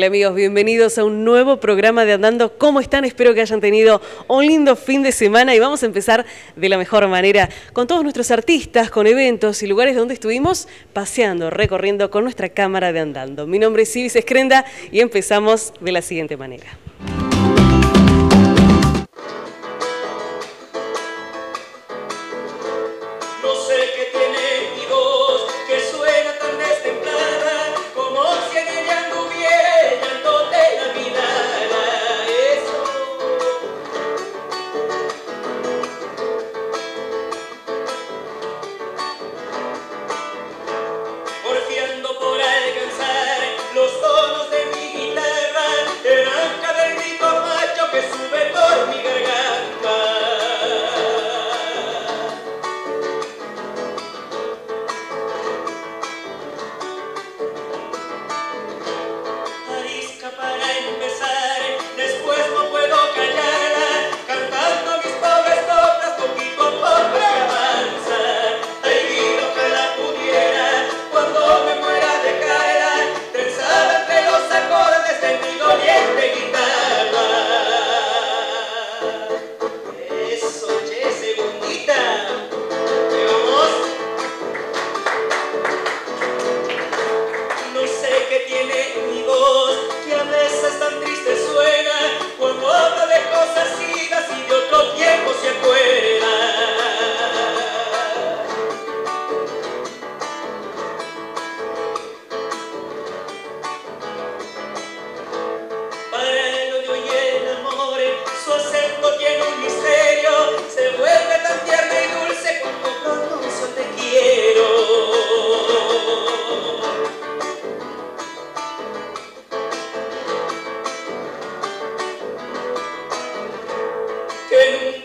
Hola amigos, bienvenidos a un nuevo programa de Andando. ¿Cómo están? Espero que hayan tenido un lindo fin de semana y vamos a empezar de la mejor manera con todos nuestros artistas, con eventos y lugares donde estuvimos paseando, recorriendo con nuestra cámara de Andando. Mi nombre es Ibis Escrenda y empezamos de la siguiente manera.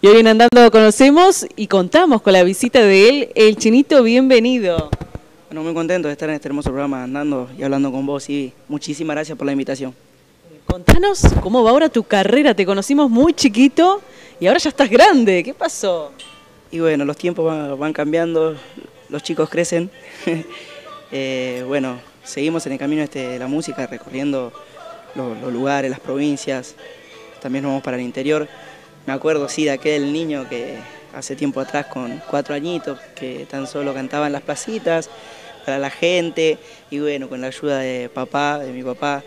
Y hoy en Andando conocemos y contamos con la visita de él, el Chinito, bienvenido. Bueno, muy contento de estar en este hermoso programa Andando y hablando con vos y muchísimas gracias por la invitación. Contanos cómo va ahora tu carrera, te conocimos muy chiquito y ahora ya estás grande, ¿qué pasó? Y bueno, los tiempos van, cambiando, los chicos crecen. Eh, bueno, seguimos en el camino este de la música, recorriendo los, lugares, las provincias, también nos vamos para el interior. Me acuerdo, sí, de aquel niño que hace tiempo atrás con cuatro añitos, que tan solo cantaba en las placitas para la gente, y bueno, con la ayuda de papá, de mi papá,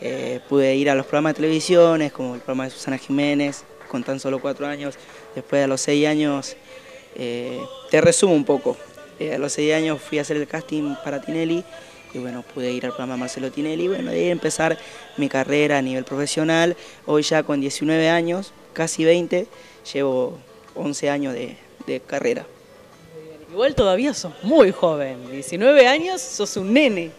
eh, pude ir a los programas de televisiones, como el programa de Susana Jiménez, con tan solo cuatro años. Después a los seis años, eh, te resumo un poco, eh, a los seis años fui a hacer el casting para Tinelli, y bueno, pude ir al programa Marcelo Tinelli y bueno, de ahí empezar mi carrera a nivel profesional. Hoy ya con 19 años, casi 20, llevo 11 años de, carrera. Igual todavía sos muy joven, 19 años, sos un nene.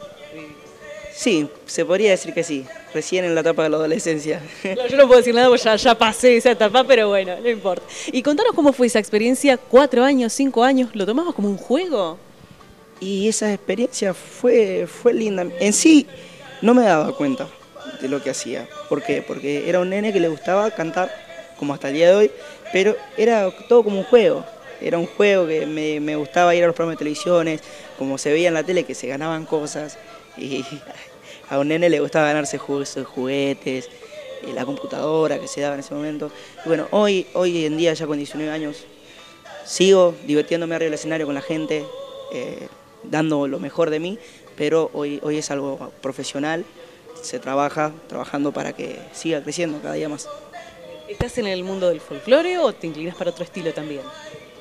Sí, se podría decir que sí, recién en la etapa de la adolescencia. yo no puedo decir nada porque ya, ya, pasé esa etapa, pero bueno, no importa. Y contanos cómo fue esa experiencia, cuatro años, cinco años, ¿lo tomabas como un juego? Y esa experiencia fue, fue linda. En sí, no me daba cuenta de lo que hacía. ¿Por qué? Porque era un nene que le gustaba cantar, como hasta el día de hoy, pero era todo como un juego. Era un juego que me, gustaba ir a los programas de televisiones, como se veía en la tele que se ganaban cosas. Y a un nene le gustaba ganarse juguetes, eh, la computadora que se daba en ese momento. Bueno, hoy, hoy en día, ya con 19 años, sigo divirtiéndome arriba del escenario con la gente. Eh, dando lo mejor de mí, pero hoy, hoy es algo profesional, se trabaja, trabajando para que siga creciendo cada día más. ¿Estás en el mundo del folclore o te inclinas para otro estilo también?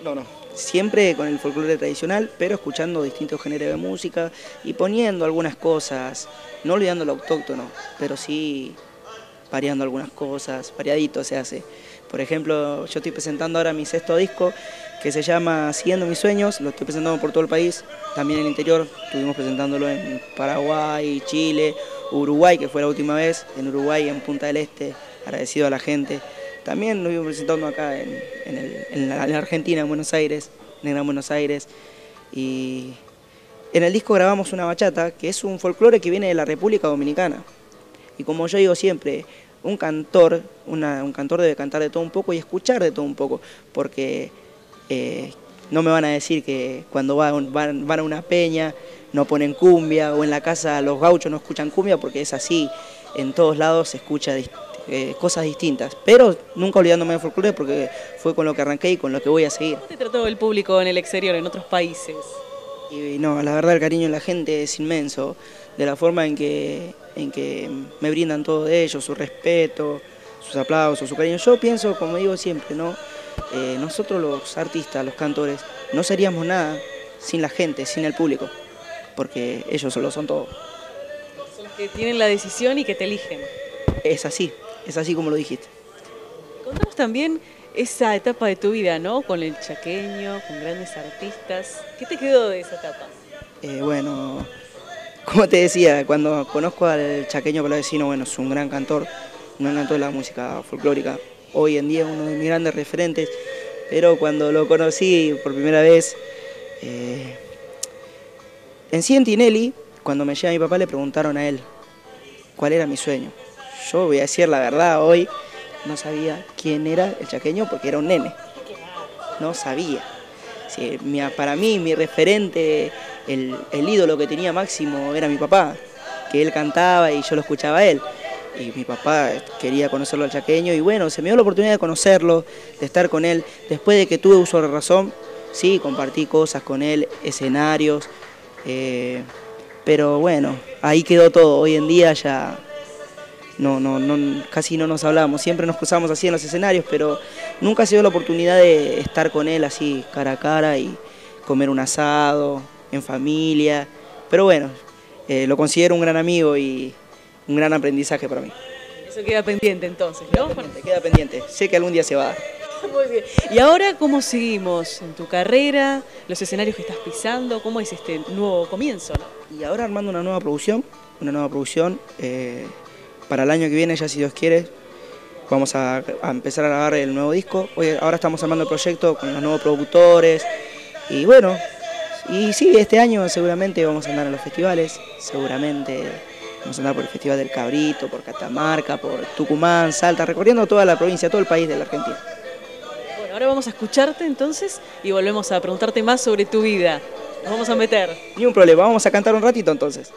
No, no, siempre con el folclore tradicional, pero escuchando distintos géneros de música y poniendo algunas cosas, no olvidando lo autóctono, pero sí variando algunas cosas, variadito se hace. Por ejemplo, yo estoy presentando ahora mi sexto disco que se llama Siguiendo mis sueños, lo estoy presentando por todo el país, también en el interior, estuvimos presentándolo en Paraguay, Chile, Uruguay, que fue la última vez, en Uruguay, en Punta del Este, agradecido a la gente. También nos vimos presentando acá en, la, Argentina, en Buenos Aires, en Gran Buenos Aires. Y en el disco grabamos una bachata, que es un folclore que viene de la República Dominicana. Y como yo digo siempre, un cantor, un cantor debe cantar de todo un poco y escuchar de todo un poco, porque eh, no me van a decir que cuando van, van, a una peña no ponen cumbia o en la casa los gauchos no escuchan cumbia porque es así, en todos lados se escucha eh, cosas distintas, pero nunca olvidándome del folclore porque fue con lo que arranqué y con lo que voy a seguir. ¿Cómo te trató el público en el exterior, en otros países? Y no, la verdad el cariño de la gente es inmenso, de la forma en que, en que me brindan todo de ellos, su respeto, sus aplausos, su cariño. Yo pienso, como digo siempre, ¿no? Eh, nosotros los artistas, los cantores, no seríamos nada sin la gente, sin el público, porque ellos solo son todo. Son los que tienen la decisión y que te eligen. Es así, es así como lo dijiste. Contamos también esa etapa de tu vida, ¿no? Con el chaqueño, con grandes artistas. ¿Qué te quedó de esa etapa? Eh, bueno, como te decía, cuando conozco al chaqueño palavecino, bueno, es un gran cantor, un gran cantor de la música folclórica. Hoy en día es uno de mis grandes referentes, pero cuando lo conocí por primera vez, eh, en sí en Tinelli, cuando me llega mi papá le preguntaron a él cuál era mi sueño. Yo voy a decir la verdad hoy, no sabía quién era el chaqueño porque era un nene. No sabía. para mí, mi referente, el, ídolo que tenía máximo era mi papá, que él cantaba y yo lo escuchaba a él. Y mi papá quería conocerlo al chaqueño y bueno, se me dio la oportunidad de conocerlo, de estar con él. Después de que tuve uso de razón, sí, compartí cosas con él, escenarios. Eh, pero bueno, ahí quedó todo. Hoy en día ya no, no, no, casi no nos hablamos, siempre nos cruzamos así en los escenarios, pero nunca se dio la oportunidad de estar con él así cara a cara y comer un asado, en familia, pero bueno, eh, lo considero un gran amigo y un gran aprendizaje para mí. Eso queda pendiente entonces, ¿no? queda pendiente, sé que algún día se va a dar. Muy bien. ¿Y ahora cómo seguimos en tu carrera, los escenarios que estás pisando? ¿Cómo es este nuevo comienzo? Y ahora armando una nueva producción, una nueva producción. Eh, para el año que viene, ya si Dios quiere, vamos a, empezar a grabar el nuevo disco. Hoy, ahora estamos armando el proyecto con los nuevos productores y bueno, y sí, este año seguramente vamos a andar en los festivales, seguramente vamos a andar por el Festival del Cabrito, por Catamarca, por Tucumán, Salta, recorriendo toda la provincia, todo el país de la Argentina. Bueno, ahora vamos a escucharte entonces y volvemos a preguntarte más sobre tu vida. Nos vamos a meter. Ni un problema, vamos a cantar un ratito entonces.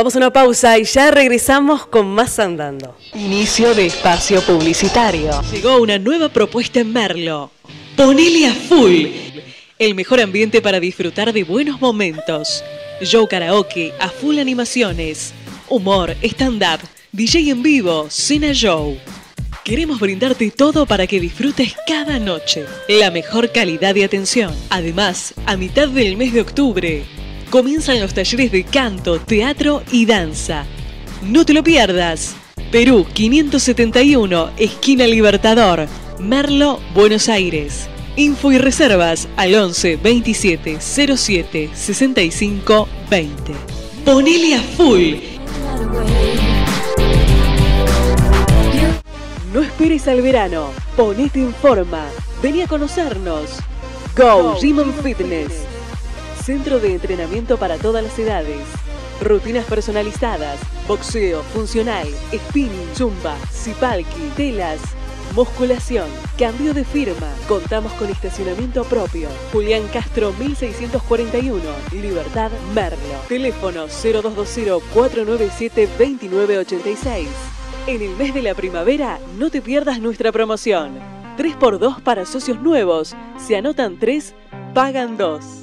Vamos a una pausa y ya regresamos con más andando. Inicio de espacio publicitario. Llegó una nueva propuesta en Merlo. Ponele a full. El mejor ambiente para disfrutar de buenos momentos. Show karaoke, a full animaciones. Humor, stand-up, DJ en vivo, cena show. Queremos brindarte todo para que disfrutes cada noche. La mejor calidad de atención. Además, a mitad del mes de octubre, comienzan los talleres de canto, teatro y danza. No te lo pierdas. Perú 571, esquina Libertador, Merlo, Buenos Aires. Info y reservas al 11 27 07 65 20. Ponele a full. No esperes al verano, ponete en forma, vení a conocernos. Go, Gym Fitness. Centro de entrenamiento para todas las edades. Rutinas personalizadas, boxeo, funcional, spinning, zumba, zipalki, telas, musculación, cambio de firma. Contamos con estacionamiento propio. Julián Castro 1641, Libertad Merlo. Teléfono 0220-497-2986. En el mes de la primavera, no te pierdas nuestra promoción. 3x2 para socios nuevos. Se anotan 3, pagan 2.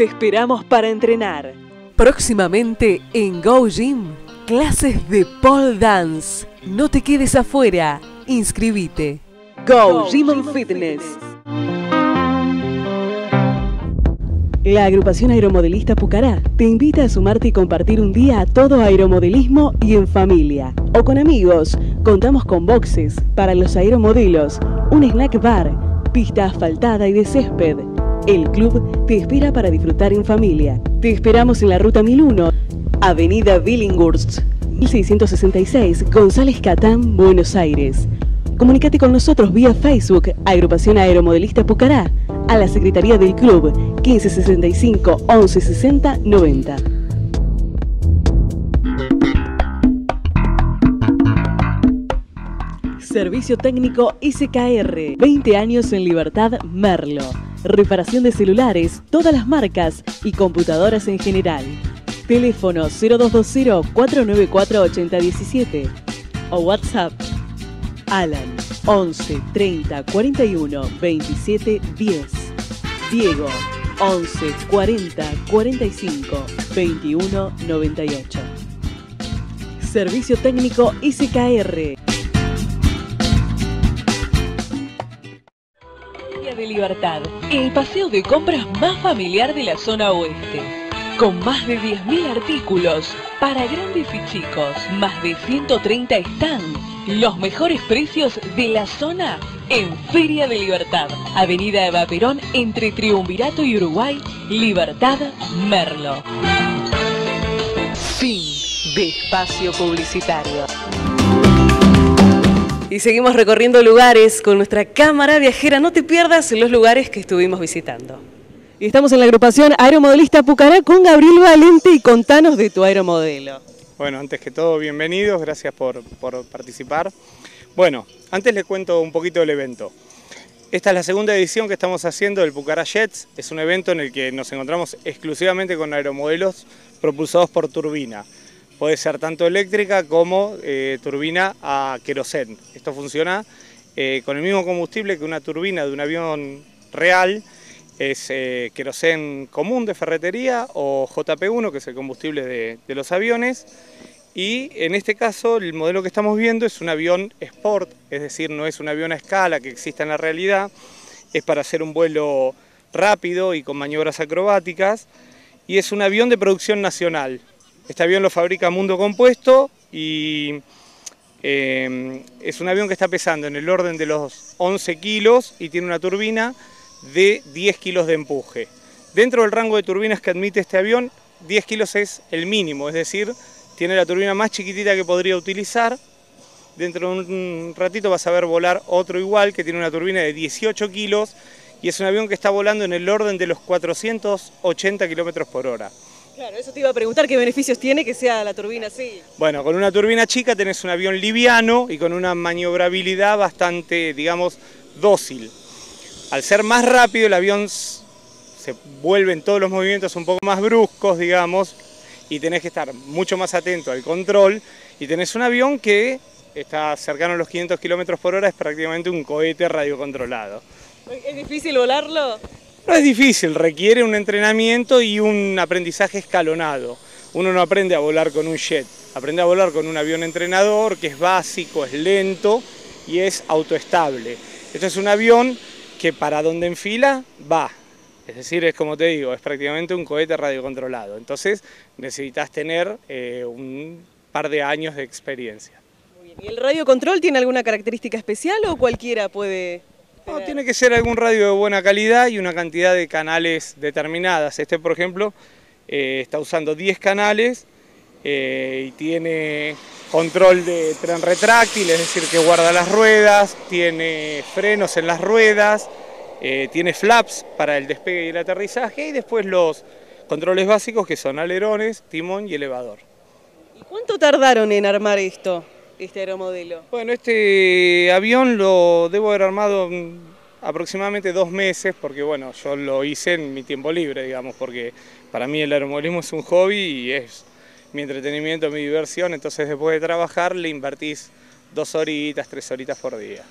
Te esperamos para entrenar. Próximamente en Go Gym, clases de pole dance. No te quedes afuera. Inscribite. Go, Gym and Fitness. La agrupación aeromodelista Pucará te invita a sumarte y compartir un día a todo aeromodelismo y en familia. O con amigos. Contamos con boxes para los aeromodelos, un snack bar, pista asfaltada y de césped. El club te espera para disfrutar en familia. Te esperamos en la ruta 1001, Avenida Billinghurst, 1666, González Catán, Buenos Aires. Comunicate con nosotros vía Facebook, Agrupación Aeromodelista Pucará, a la Secretaría del Club, 1565 1160 90. Servicio técnico SKR, 20 años en libertad Merlo. Reparación de celulares, todas las marcas y computadoras en general. Teléfono 0220-494-8017 o WhatsApp Alan 11 30 41 27 10. Diego 11 40 45 21 98. Servicio técnico SKR. Libertad, el paseo de compras más familiar de la zona oeste. Con más de 10.000 artículos para grandes y chicos, más de 130 stands, los mejores precios de la zona en Feria de Libertad, Avenida Eva Perón entre Triunvirato y Uruguay, Libertad Merlo. Fin de espacio publicitario. Y seguimos recorriendo lugares con nuestra cámara viajera. No te pierdas los lugares que estuvimos visitando. Y estamos en la agrupación Aeromodelista Pucará con Gabriel Valente y contanos de tu aeromodelo. Bueno, antes que todo, bienvenidos, gracias por, por participar. Bueno, antes les cuento un poquito del evento. Esta es la segunda edición que estamos haciendo del Pucará Jets. Es un evento en el que nos encontramos exclusivamente con aeromodelos propulsados por turbina. Puede ser tanto eléctrica como eh, turbina a querosén. Esto funciona eh, con el mismo combustible que una turbina de un avión real, es eh, querosén común de ferretería o JP1, que es el combustible de, de, los aviones. Y en este caso el modelo que estamos viendo es un avión Sport, es decir, no es un avión a escala que exista en la realidad, es para hacer un vuelo rápido y con maniobras acrobáticas, y es un avión de producción nacional. Este avión lo fabrica Mundo Compuesto y eh, es un avión que está pesando en el orden de los 11 kilos y tiene una turbina de 10 kilos de empuje. Dentro del rango de turbinas que admite este avión, 10 kilos es el mínimo, es decir, tiene la turbina más chiquitita que podría utilizar. Dentro de un ratito vas a ver volar otro igual que tiene una turbina de 18 kilos y es un avión que está volando en el orden de los 480 kilómetros por hora. Claro, eso te iba a preguntar qué beneficios tiene que sea la turbina así. Bueno, con una turbina chica tenés un avión liviano y con una maniobrabilidad bastante, digamos, dócil. Al ser más rápido el avión se vuelve en todos los movimientos un poco más bruscos, digamos, y tenés que estar mucho más atento al control y tenés un avión que está cercano a los 500 kilómetros por hora, es prácticamente un cohete radiocontrolado. ¿Es difícil volarlo? No es difícil, requiere un entrenamiento y un aprendizaje escalonado. Uno no aprende a volar con un jet, aprende a volar con un avión entrenador que es básico, es lento y es autoestable. Esto es un avión que para donde enfila va. Es decir, es como te digo, es prácticamente un cohete radiocontrolado. Entonces necesitas tener eh, un par de años de experiencia. ¿Y el radiocontrol tiene alguna característica especial o cualquiera puede...? No, tiene que ser algún radio de buena calidad y una cantidad de canales determinadas. Este, por ejemplo, eh, está usando 10 canales eh, y tiene control de tren retráctil, es decir, que guarda las ruedas, tiene frenos en las ruedas, eh, tiene flaps para el despegue y el aterrizaje y después los controles básicos que son alerones, timón y elevador. ¿Y cuánto tardaron en armar esto, este aeromodelo? Bueno, este avión lo debo haber armado aproximadamente dos meses porque bueno, yo lo hice en mi tiempo libre, digamos, porque para mí el aeromodelismo es un hobby y es mi entretenimiento, mi diversión, entonces después de trabajar le invertís dos horitas, tres horitas por día.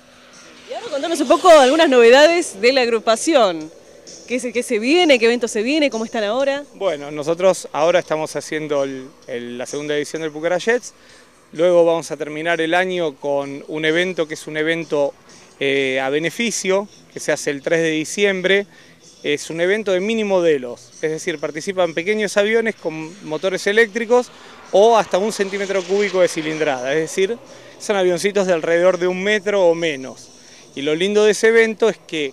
Y ahora contanos un poco algunas novedades de la agrupación. ¿Qué se, qué se viene? ¿Qué evento se viene? ¿Cómo están ahora? Bueno, nosotros ahora estamos haciendo la segunda edición del Pucara Jets. Luego vamos a terminar el año con un evento que es un evento eh, a beneficio, que se hace el 3 de diciembre, es un evento de mini modelos, es decir, participan pequeños aviones con motores eléctricos o hasta un centímetro cúbico de cilindrada, es decir, son avioncitos de alrededor de un metro o menos. Y lo lindo de ese evento es que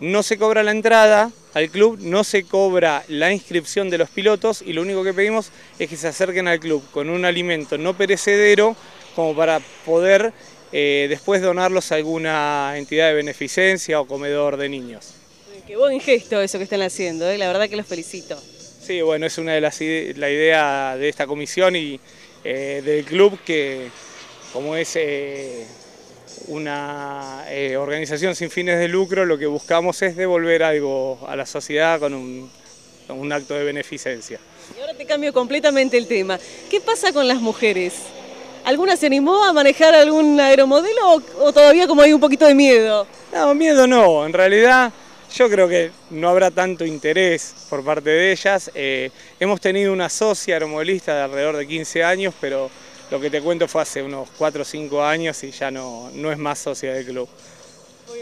no se cobra la entrada al club, no se cobra la inscripción de los pilotos y lo único que pedimos es que se acerquen al club con un alimento no perecedero como para poder eh, después donarlos a alguna entidad de beneficencia o comedor de niños. Qué buen gesto eso que están haciendo, ¿eh? la verdad que los felicito. Sí, bueno, es una de las la idea de esta comisión y eh, del club que como es eh, una organización sin fines de lucro, lo que buscamos es devolver algo a la sociedad con un, acto de beneficencia. Y ahora te cambio completamente el tema. ¿Qué pasa con las mujeres? ¿Alguna se animó a manejar algún aeromodelo o, o todavía como hay un poquito de miedo? No, miedo no, en realidad yo creo que no habrá tanto interés por parte de ellas. Eh, hemos tenido una socia aeromodelista de alrededor de 15 años, pero lo que te cuento fue hace unos 4 o 5 años y ya no, no es más socia del club.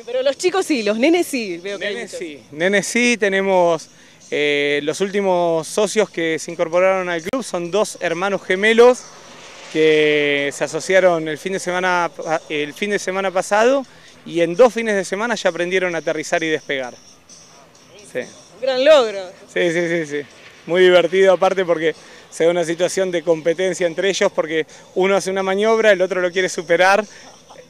pero los chicos sí, los nenes sí, veo que nenes sí, nenes sí, tenemos eh, los últimos socios que se incorporaron al club, son dos hermanos gemelos que se asociaron el fin de semana, el fin de semana pasado y en dos fines de semana ya aprendieron a aterrizar y despegar. Sí. Un gran logro. Sí, sí, sí, sí. Muy divertido aparte porque se da una situación de competencia entre ellos porque uno hace una maniobra, el otro lo quiere superar,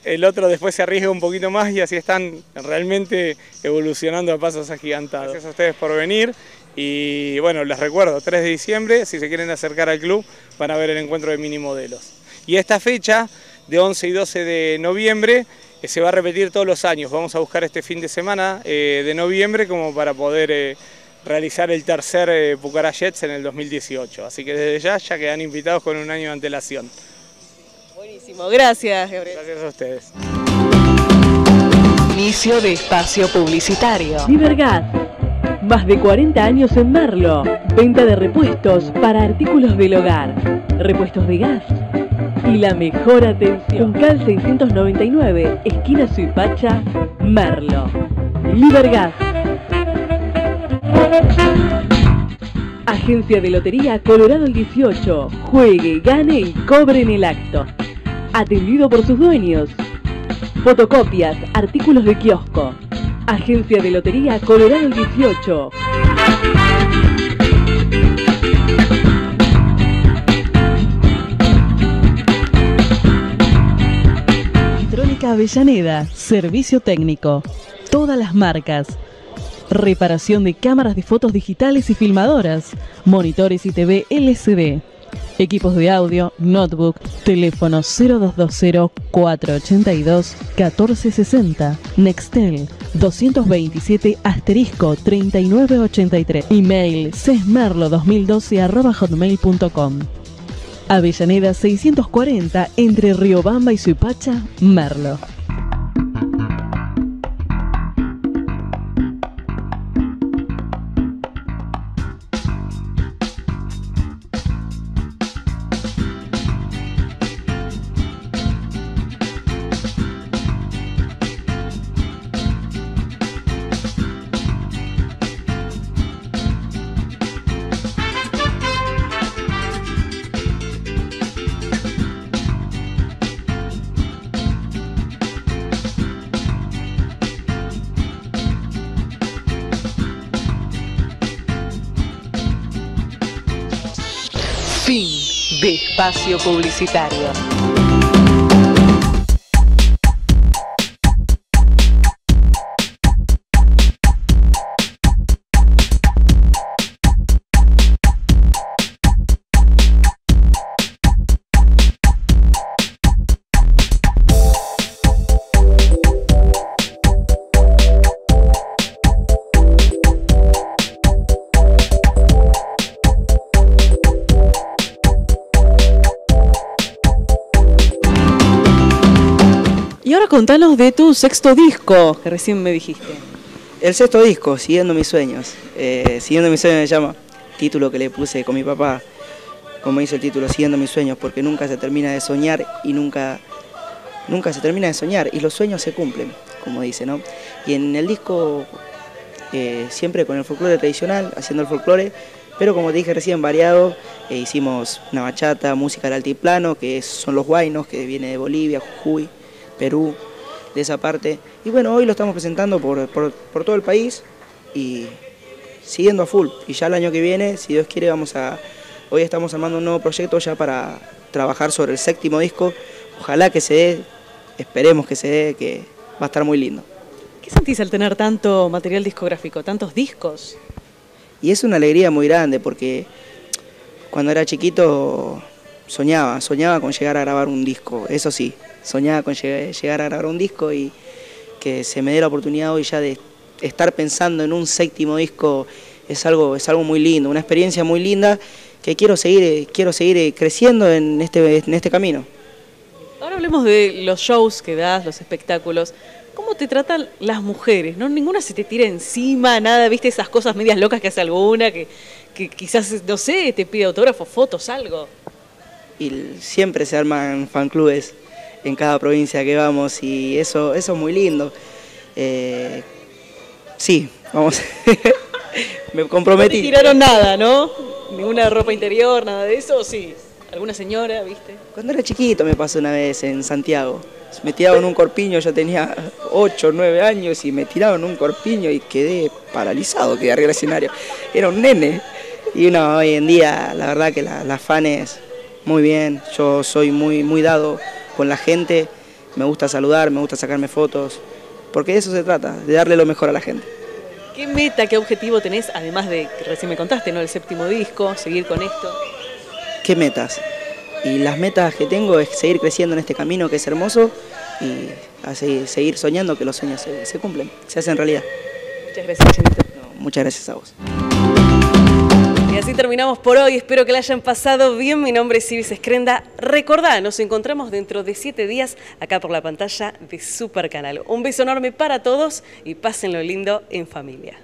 el otro después se arriesga un poquito más y así están realmente evolucionando a pasos agigantados. Gracias a ustedes por venir y bueno, les recuerdo, 3 de diciembre, si se quieren acercar al club, van a ver el encuentro de mini modelos. Y esta fecha, de 11 y 12 de noviembre, se va a repetir todos los años. Vamos a buscar este fin de semana eh, de noviembre como para poder eh, realizar el tercer eh, Jets en el 2018. Así que desde ya ya quedan invitados con un año de antelación. Buenísimo, gracias Gabriel. Gracias a ustedes. Inicio de espacio publicitario. Libergas. Más de 40 años en Merlo. Venta de repuestos para artículos del hogar. Repuestos de gas y la mejor atención. Cal 699, esquina Suipacha, Merlo. Libergas. Agencia de Lotería Colorado el 18. Juegue, gane y cobre en el acto. Atendido por sus dueños. Fotocopias, artículos de kiosco. Agencia de Lotería Colorado el 18. Avellaneda, servicio técnico. Todas las marcas. Reparación de cámaras de fotos digitales y filmadoras. Monitores y TV LCD. Equipos de audio, notebook, teléfono 0220-482-1460, Nextel 227 asterisco 3983, email sesmerlo2012 hotmail.com. Avellaneda 640 entre Riobamba y Suipacha, Merlo. De espacio publicitario. Ahora contanos de tu sexto disco, que recién me dijiste. El sexto disco, Siguiendo mis sueños. Eh, Siguiendo mis sueños me llama, título que le puse con mi papá, como dice el título, Siguiendo mis sueños, porque nunca se termina de soñar y nunca, nunca se termina de soñar y los sueños se cumplen, como dice, ¿no? Y en el disco, eh, siempre con el folclore tradicional, haciendo el folclore, pero como te dije recién, variado, eh, hicimos una bachata, música del altiplano, que son los guainos, que viene de Bolivia, Jujuy, Perú, de esa parte. Y bueno, hoy lo estamos presentando por, por- por todo el país y siguiendo a full. Y ya el año que viene, si Dios quiere, vamos a... Hoy estamos armando un nuevo proyecto ya para trabajar sobre el séptimo disco. Ojalá que se dé, esperemos que se dé, que va a estar muy lindo. ¿Qué sentís al tener tanto material discográfico, tantos discos? Y es una alegría muy grande porque cuando era chiquito soñaba, soñaba con llegar a grabar un disco, eso sí, soñaba con lleg- llegar a grabar un disco y que se me dé la oportunidad hoy ya de estar pensando en un séptimo disco es algo, es algo muy lindo, una experiencia muy linda que quiero seguir, eh, quiero seguir eh, creciendo en este, en este camino. Ahora hablemos de los shows que das, los espectáculos. ¿Cómo te tratan las mujeres? ¿No? Ninguna se te tira encima, nada, viste esas cosas medias locas que hace alguna, que, que quizás, no sé, te pide autógrafos, fotos, algo. Y siempre se arman fanclubes en cada provincia que vamos y eso, eso es muy lindo. Eh, sí, vamos, me No te comprometí. tiraron nada, ¿no? Ninguna ropa interior, nada de eso, ¿o sí. ¿Alguna señora, viste? Cuando era chiquito me pasó una vez en Santiago. Me tiraron un corpiño, yo tenía 8 o 9 años y me tiraron un corpiño y quedé paralizado, quedé arriba del escenario. Era un nene. Y no, hoy en día la verdad que la- las fans muy bien, yo soy muy, muy dado con la gente, me gusta saludar, me gusta sacarme fotos, porque de eso se trata, de darle lo mejor a la gente. ¿Qué meta, qué objetivo tenés, además de que recién me contaste, ¿no? El séptimo disco, seguir con esto. ¿Qué metas? Y las metas que tengo es seguir creciendo en este camino que es hermoso y a seguir, soñando que los sueños se, se cumplen, se hacen realidad. Muchas gracias. No, muchas gracias a vos. Y así terminamos por hoy. Espero que la hayan pasado bien. Mi nombre es Ibis Escrenda. Recordá, nos encontramos dentro de siete días acá por la pantalla de Super Canal. Un beso enorme para todos y pásenlo lindo en familia.